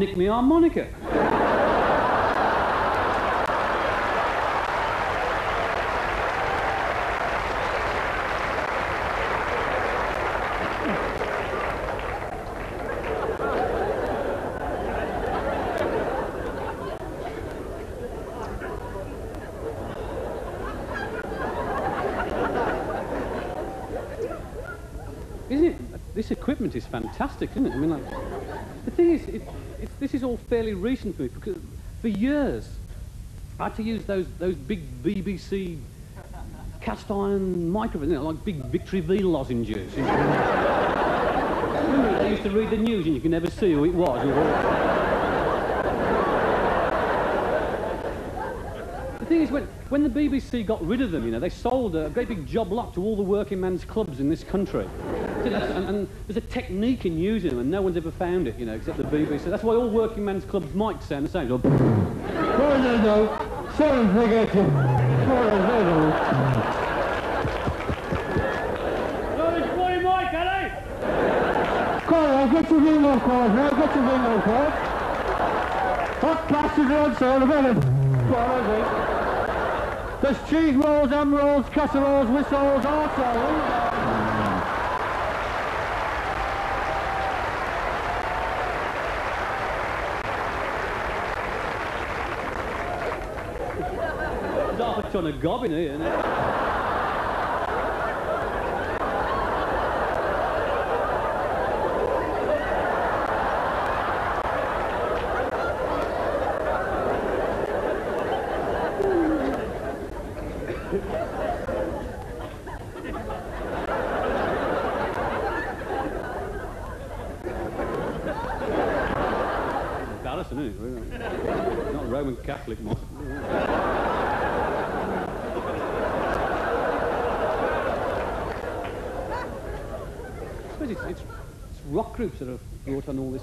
my harmonica. Isn't it? This equipment is fantastic, isn't it? I mean, like, the thing is, it, this is all fairly recent for me because for years I had to use those those big BBC cast iron microphones, you know, like big Victory V lozenges. they used to read the news and you could never see who it was. The thing is, when, when the BBC got rid of them, you know, they sold a great big job lot to all the working men's clubs in this country. And, and there's a technique in using them, and no one's ever found it, you know, except the BBC. That's why all working men's clubs might sound the same. Go, Oh, it's Roy Mike, Ellie! Cora, get your ring on, Cora. Now get your ring on, Cora. Hot plastered on. About it. There's cheese rolls, ham rolls, casseroles, whistles, also. There's half a ton of gob here, isn't it? Not Roman Catholic, more. I suppose it's, it's, it's rock groups that have brought on all this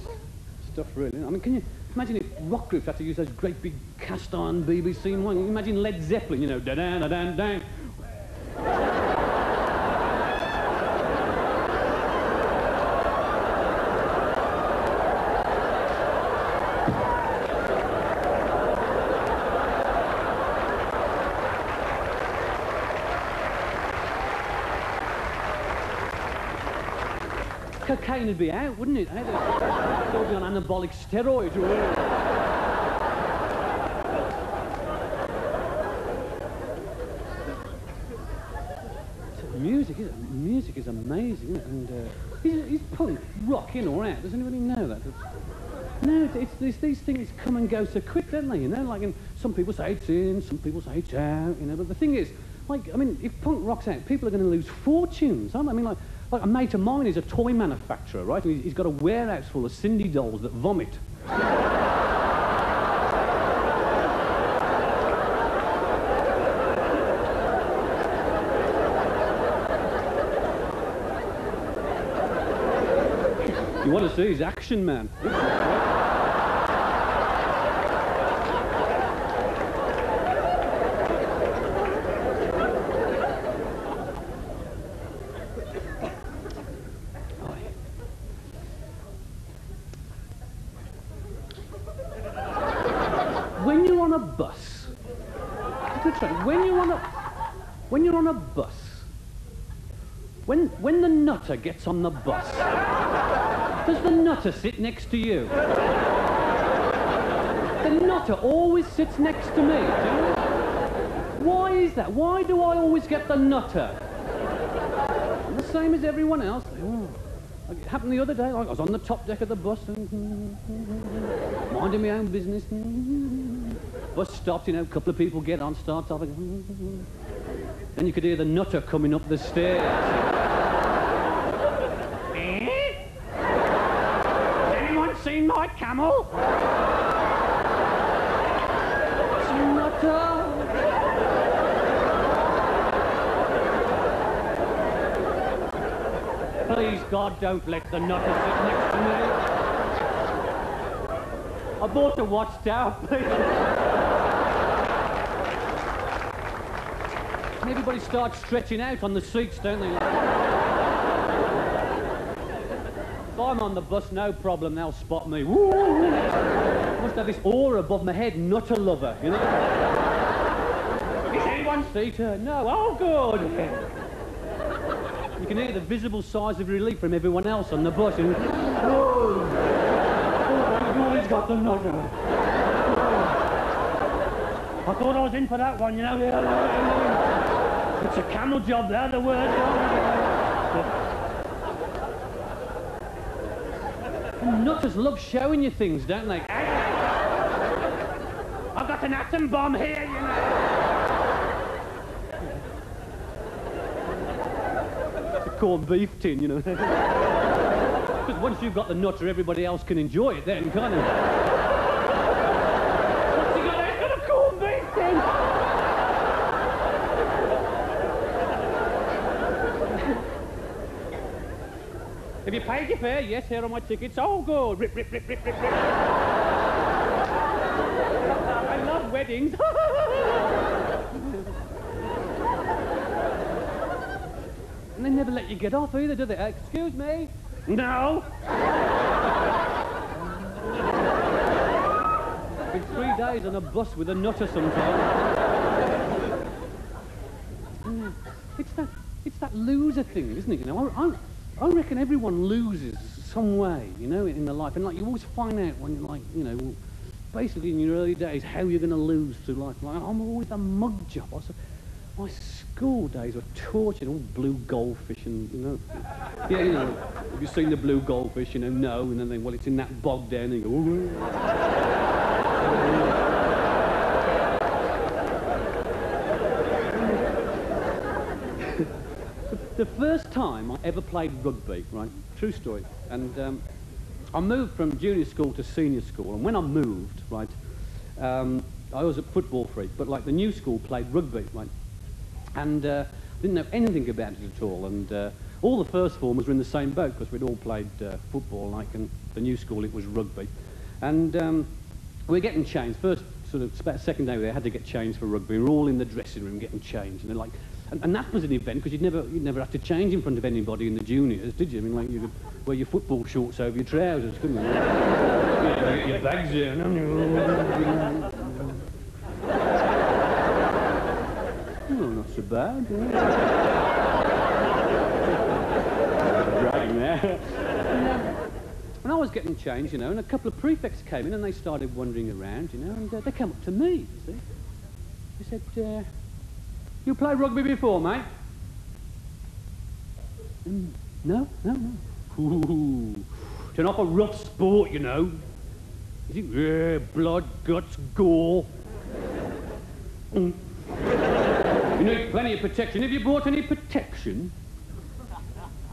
stuff, really. I mean, can you imagine if rock groups had to use those great big cast iron BBC? Imagine Led Zeppelin, you know, da da da da da. Cocaine would be out, wouldn't it? They'd all be on anabolic steroids. music, is music is amazing, it? And uh, is, is punk rock in or out? Does anybody know that? No, it's, it's, these, these things come and go so quick, don't they? You know, like, some people say it's in, some people say it's out. You know, but the thing is, like, I mean, if punk rock's out, people are going to lose fortunes, aren't they? I mean, like, like a mate of mine is a toy manufacturer, right? And he's, he's got a warehouse full of Sindy dolls that vomit. You want to see his action, man. When you're on a bus, when you're on a when you're on a bus, when when the nutter gets on the bus, does the nutter sit next to you? The nutter always sits next to me. Why is that? Why do I always get the nutter? I'm the same as everyone else. Oh. It happened the other day. Like, I was on the top deck of the bus, and mm, mm, mm, minding my own business. Bus stopped, you know, a couple of people get on, start talking. Then you could hear the nutter coming up the stairs. Eh? Anyone seen my camel? Nutter. Please, God, don't let the nutter sit next to me. I bought the watchtower, please. And everybody starts stretching out on the seats, don't they? If I'm on the bus, no problem, they'll spot me. Must have this aura above my head, not a lover, you know? Is anyone seated? No, oh good. You can hear the visible sighs of relief from everyone else on the bus. And, oh, oh God, he's got the nutter. I thought I was in for that one, you know. It's a camel job, they're the words. And nutters love showing you things, don't they? I've got an atom bomb here, you know. It's a corned beef tin, you know. Because once you've got the nutter, everybody else can enjoy it then, can't they? What's he got? He's got a corned beef tin! Have you paid your fare? Yes, here are my tickets. Oh, good. Rip, rip, rip, rip, rip, rip. I love weddings. and they never let you get off either, do they? Uh, excuse me? No. Been three days on a bus with a nutter sometimes. It's that, it's that loser thing, isn't it? You know, I, I, I reckon everyone loses some way, you know, in their life. And like, you always find out when you're like, you know, basically in your early days, how you're going to lose through life. Like, I'm always a mug job. I said, my school days were tortured, all blue goldfish and, you know. Yeah, you know, have you seen the blue goldfish? You know, no. And then they, well, it's in that bog down. And you go, oh. The first time I ever played rugby, right? True story. And um, I moved from junior school to senior school. And when I moved, right, um, I was a football freak, but like the new school played rugby, right? And uh, didn't know anything about it at all. And uh, all the first formers were in the same boat because we'd all played uh, football, like, and the new school it was rugby. And um, we're getting changed. First sort of spe- second day they had to get changed for rugby. We were all in the dressing room getting changed. And they're like, and, and that was an event because you'd never, you'd never have to change in front of anybody in the juniors, did you? I mean, like you could wear your football shorts over your trousers, couldn't you? yeah, get your bags in. Oh, not so bad. Bragging there. And I was getting changed, you know, and a couple of prefects came in and they started wandering around, you know, and uh, they came up to me, you see. They said, uh, you played rugby before, mate? No, no, no. Ooh, it's an awful rough sport, you know. You think, yeah, blood, guts, gore. Mm. You need plenty of protection. Have you bought any protection?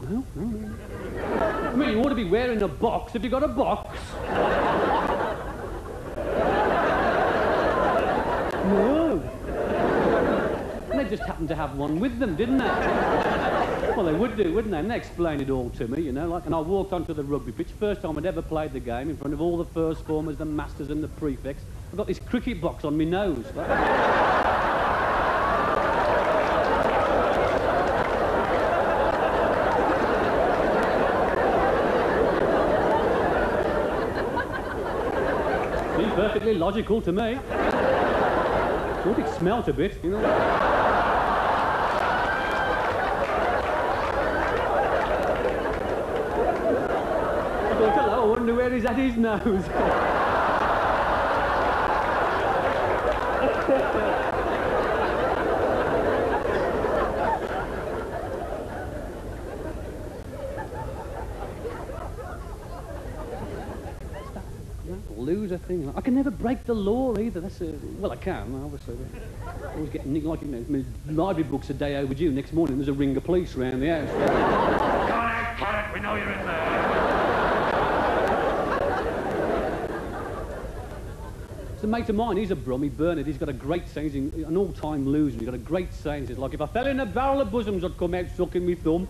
No, no, no. I mean, you ought to be wearing a box. Have you got a box? No. And they just happened to have one with them, didn't they? Well, they would do, wouldn't they? And they explained it all to me, you know, like, and I walked onto the rugby pitch, first time I'd ever played the game, in front of all the first formers, the masters and the prefects. I've got this cricket box on my nose. like. Perfectly logical to me. Thought it smelt a bit, you know. I oh, I wonder where he's at his nose. That loser thing. I can never break the law either. That's a, well, I can, obviously. I always uh, get like, you know, library book's a day overdue. Next morning, there's a ring of police around the house. Come on out, Carrot, we know you're in there. It's a mate of mine, he's a Brummie, Bernard. He's got a great saying, he's an all-time loser. He's got a great saying. He's like, if I fell in a barrel of bosoms, I'd come out sucking me thumb.